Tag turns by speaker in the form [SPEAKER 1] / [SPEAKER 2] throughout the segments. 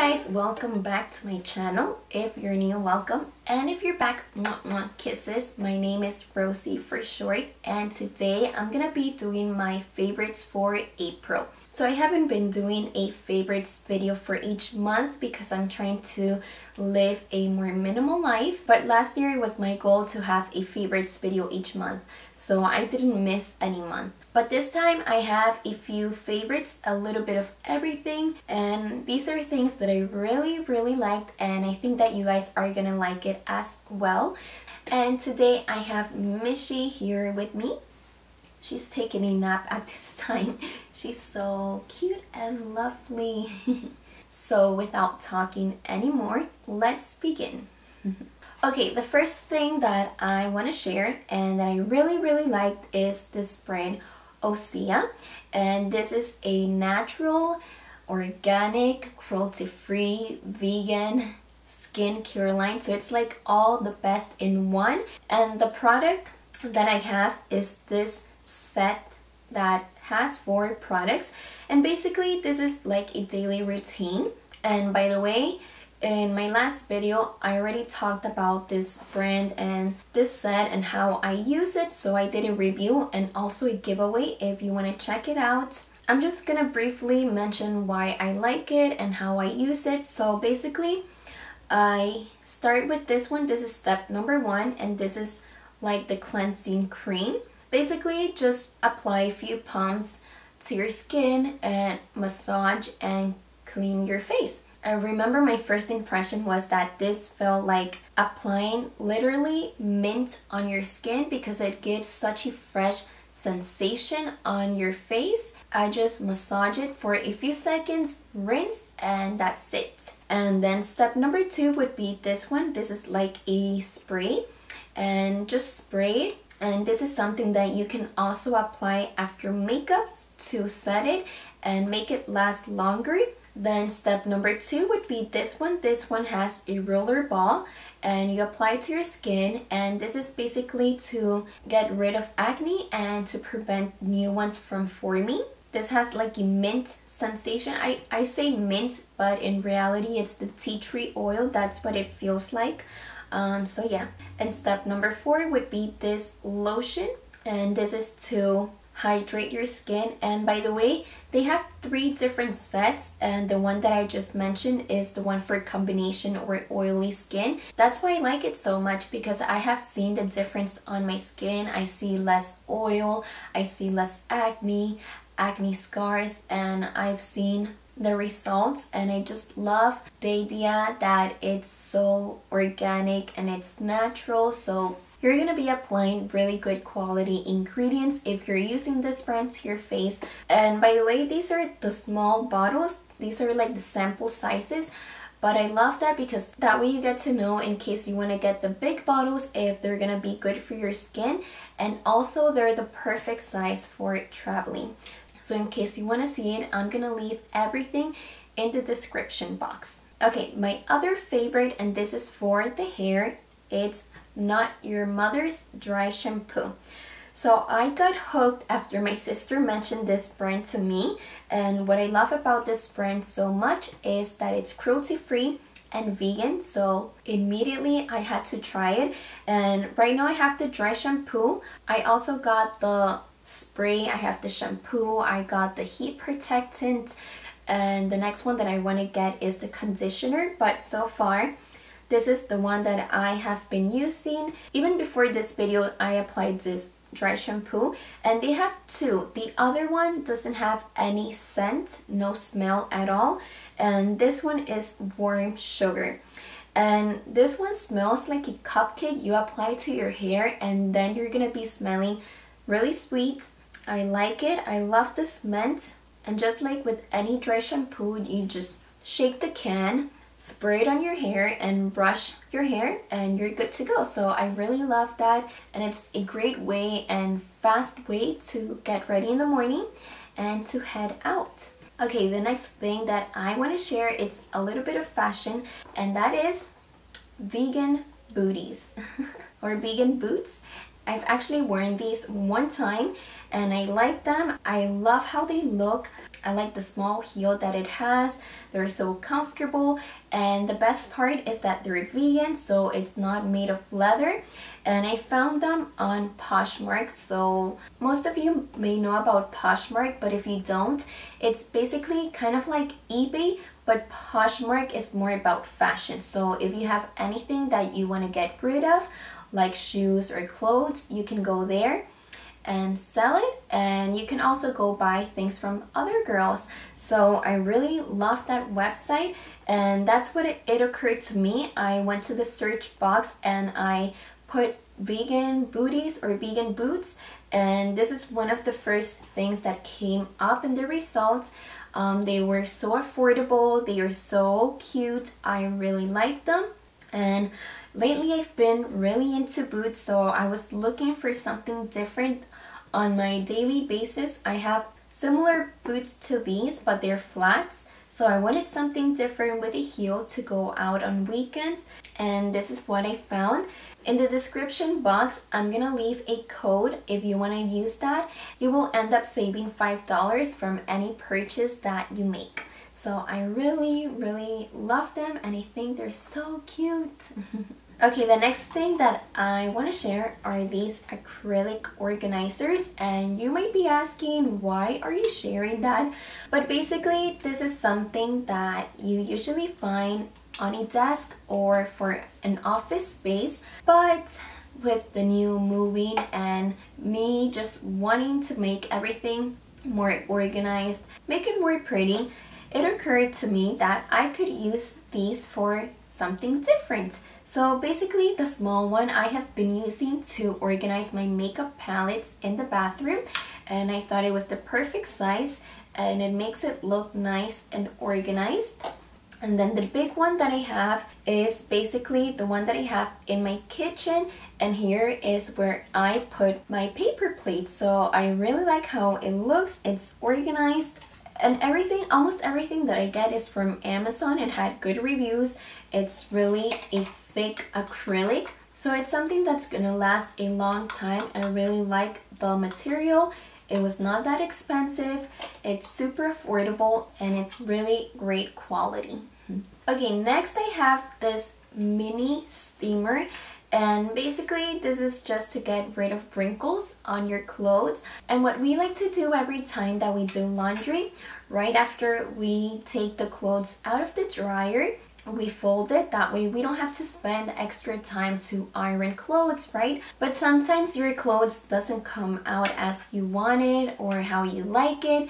[SPEAKER 1] guys, welcome back to my channel. If you're new, welcome. And if you're back, mwah, mwah, kisses. My name is Rosie for short. And today I'm gonna be doing my favorites for April. So I haven't been doing a favorites video for each month because I'm trying to live a more minimal life. But last year it was my goal to have a favorites video each month. So I didn't miss any month. But this time I have a few favorites, a little bit of everything. And these are things that I really, really liked. And I think that you guys are gonna like it as well. And today I have Mishi here with me. She's taking a nap at this time. She's so cute and lovely. so without talking anymore, let's begin. okay, the first thing that I want to share and that I really really liked is this brand Osea and this is a natural, organic, cruelty-free, vegan skincare line so it's like all the best in one and the product that I have is this set that has four products. And basically this is like a daily routine. And by the way in my last video I already talked about this brand and this set and how I use it. So I did a review and also a giveaway if you want to check it out. I'm just gonna briefly mention why I like it and how I use it. So basically I start with this one. This is step number one and this is like the cleansing cream Basically, just apply a few pumps to your skin and massage and clean your face. I remember my first impression was that this felt like applying literally mint on your skin because it gives such a fresh sensation on your face. I just massage it for a few seconds, rinse, and that's it. And then step number two would be this one. This is like a spray and just spray it and this is something that you can also apply after makeup to set it and make it last longer. Then step number two would be this one. This one has a roller ball and you apply to your skin. And this is basically to get rid of acne and to prevent new ones from forming. This has like a mint sensation. I, I say mint but in reality it's the tea tree oil. That's what it feels like um, so yeah, and step number four would be this lotion. And this is to hydrate your skin. And by the way, they have three different sets. And the one that I just mentioned is the one for combination or oily skin. That's why I like it so much because I have seen the difference on my skin. I see less oil, I see less acne, acne scars, and I've seen the results and I just love the idea that it's so organic and it's natural. So you're gonna be applying really good quality ingredients if you're using this brand to your face. And by the way these are the small bottles. These are like the sample sizes. But I love that because that way you get to know in case you want to get the big bottles if they're going to be good for your skin. And also they're the perfect size for traveling. So in case you want to see it, I'm to leave everything in the description box. Okay, my other favorite, and this is for the hair, it's Not Your Mother's Dry Shampoo. So I got hooked after my sister mentioned this brand to me and what I love about this brand so much is that it's cruelty free and vegan so immediately I had to try it and right now I have the dry shampoo. I also got the spray, I have the shampoo, I got the heat protectant, and the next one that I want to get is the conditioner, but so far this is the one that I have been using. Even before this video, I applied this dry shampoo and they have two. The other one doesn't have any scent, no smell at all, and this one is warm sugar. And this one smells like a cupcake you apply to your hair and then you're gonna be smelling really sweet. I like it. I love the mint. And just like with any dry shampoo, you just shake the can, spray it on your hair and brush your hair and you're good to go. So I really love that and it's a great way and fast way to get ready in the morning and to head out. Okay, the next thing that I want to share it's a little bit of fashion and that is vegan booties or vegan boots I've actually worn these one time and I like them. I love how they look. I like the small heel that it has. They're so comfortable and the best part is that they're vegan so it's not made of leather and I found them on Poshmark so most of you may know about Poshmark but if you don't it's basically kind of like eBay but Poshmark is more about fashion so if you have anything that you want to get rid of like shoes or clothes you can go there and sell it. And you can also go buy things from other girls. So I really love that website and that's what it, it occurred to me. I went to the search box and I put vegan booties or vegan boots and this is one of the first things that came up in the results. Um, they were so affordable they are so cute I really like them. And lately I've been really into boots so I was looking for something different on my daily basis, I have similar boots to these, but they're flats. So I wanted something different with a heel to go out on weekends and this is what I found. In the description box, I'm gonna leave a code if you wanna use that. You will end up saving $5 from any purchase that you make. So I really, really love them and I think they're so cute. Okay, the next thing that I want to share are these acrylic organizers and you might be asking why are you sharing that? But basically this is something that you usually find on a desk or for an office space but with the new moving and me just wanting to make everything more organized, make it more pretty, it occurred to me that I could use these for something different. So basically the small one I have been using to organize my makeup palettes in the bathroom and I thought it was the perfect size and it makes it look nice and organized. And then the big one that I have is basically the one that I have in my kitchen and here is where I put my paper plates. So I really like how it looks, it's organized and everything almost everything that I get is from Amazon. It had good reviews. It's really a thick acrylic. So it's something that's gonna last a long time. And I really like the material. It was not that expensive. It's super affordable and it's really great quality. Hmm. Okay next I have this mini steamer and basically this is just to get rid of wrinkles on your clothes. And what we like to do every time that we do laundry right after we take the clothes out of the dryer we fold it. That way we don't have to spend extra time to iron clothes right? But sometimes your clothes doesn't come out as you want it or how you like it.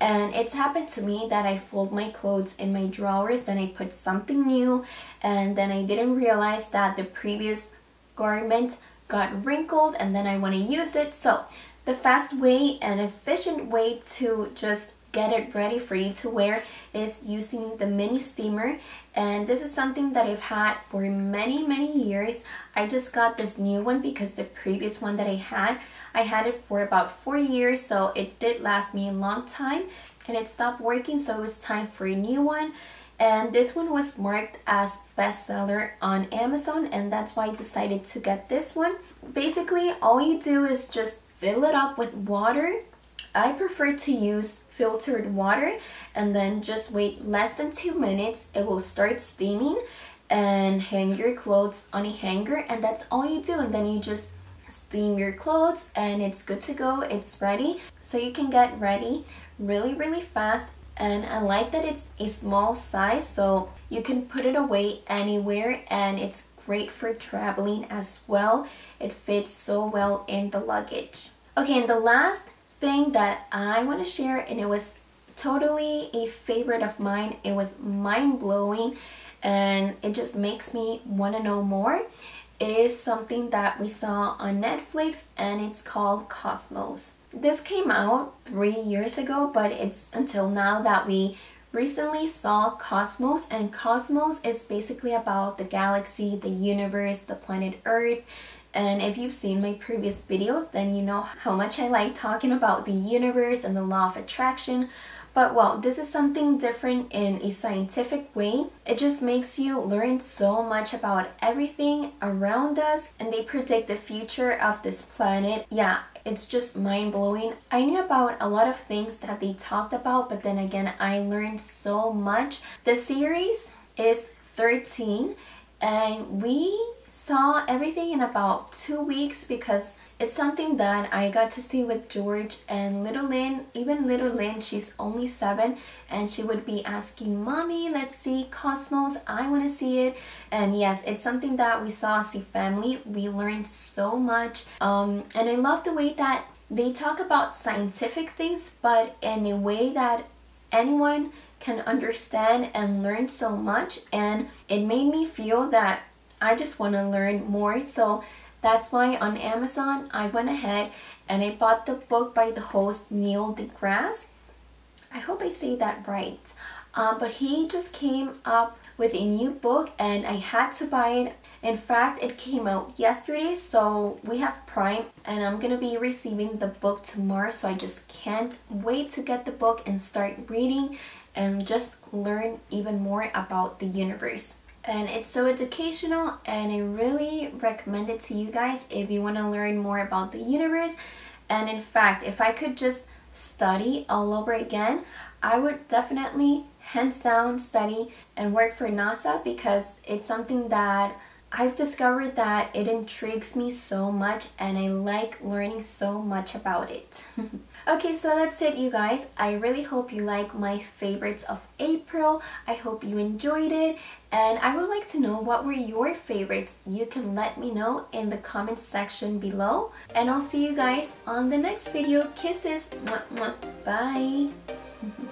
[SPEAKER 1] And it's happened to me that I fold my clothes in my drawers then I put something new and then I didn't realize that the previous garment got wrinkled and then I want to use it. So the fast way and efficient way to just get it ready for you to wear is using the mini steamer. And this is something that I've had for many many years. I just got this new one because the previous one that I had I had it for about four years so it did last me a long time and it stopped working so it was time for a new one and this one was marked as bestseller on Amazon and that's why I decided to get this one. Basically all you do is just fill it up with water. I prefer to use filtered water and then just wait less than two minutes. It will start steaming and hang your clothes on a hanger and that's all you do and then you just steam your clothes and it's good to go it's ready so you can get ready really really fast and I like that it's a small size so you can put it away anywhere and it's great for traveling as well. It fits so well in the luggage. Okay, and the last thing that I want to share and it was totally a favorite of mine. It was mind-blowing and it just makes me want to know more is something that we saw on Netflix and it's called Cosmos. This came out three years ago, but it's until now that we recently saw Cosmos and Cosmos is basically about the galaxy, the universe, the planet Earth. And if you've seen my previous videos then you know how much I like talking about the universe and the law of attraction But well, this is something different in a scientific way. It just makes you learn so much about everything around us and they predict the future of this planet. Yeah, it's just mind-blowing. I knew about a lot of things that they talked about, but then again, I learned so much. The series is 13 and we saw everything in about two weeks because it's something that I got to see with George and little Lynn, even little Lynn, she's only seven and she would be asking, Mommy, let's see Cosmos, I want to see it. And yes, it's something that we saw as a family. We learned so much. Um, and I love the way that they talk about scientific things, but in a way that anyone can understand and learn so much. And it made me feel that I just want to learn more. So that's why on Amazon, I went ahead and I bought the book by the host Neil deGrasse. I hope I say that right. Um, but he just came up with a new book and I had to buy it. In fact, it came out yesterday, so we have Prime and I'm gonna be receiving the book tomorrow, so I just can't wait to get the book and start reading and just learn even more about the universe and it's so educational and I really recommend it to you guys if you want to learn more about the universe. And in fact if I could just study all over again I would definitely hands down study and work for NASA because it's something that I've discovered that it intrigues me so much and I like learning so much about it. okay, so that's it you guys. I really hope you like my favorites of April. I hope you enjoyed it and I would like to know what were your favorites. You can let me know in the comment section below and I'll see you guys on the next video. Kisses. Bye.